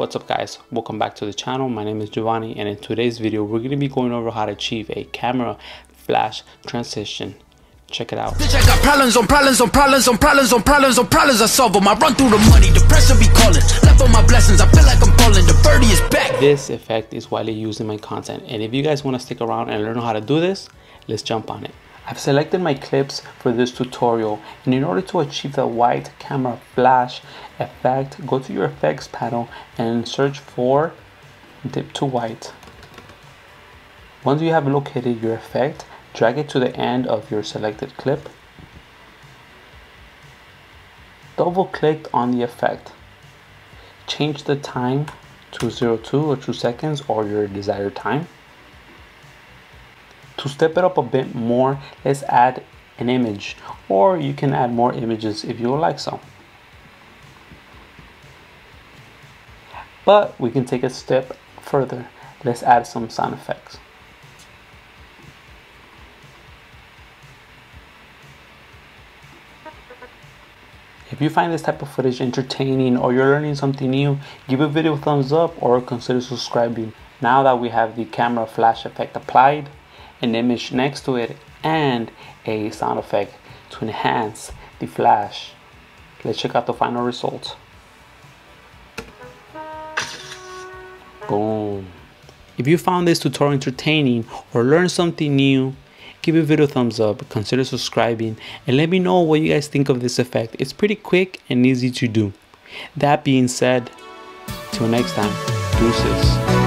What's up guys, welcome back to the channel. My name is Jovani and in today's video we're going to be going over how to achieve a camera flash transition. Check it out. Bitch, I got problems on problems on problems on problems on problems on problems I solve them. I run through the money, be calling. Left on my blessings, I feel like I'm falling. The birdie is back. This effect is widely used in my content and if you guys want to stick around and learn how to do this, let's jump on it. I've selected my clips for this tutorial and in order to achieve the white camera flash effect, go to your effects panel and search for dip to white. Once you have located your effect, drag it to the end of your selected clip. Double click on the effect. Change the time to 02 or 2 seconds or your desired time. To step it up a bit more, let's add an image or you can add more images if you would like so. But we can take a step further. Let's add some sound effects. If you find this type of footage entertaining or you're learning something new, give a video a thumbs up or consider subscribing. Now that we have the camera flash effect applied, an image next to it, and a sound effect to enhance the flash. Let's check out the final result. Boom. If you found this tutorial entertaining or learned something new, give a video a thumbs up, consider subscribing, and let me know what you guys think of this effect. It's pretty quick and easy to do. That being said, till next time, deuces.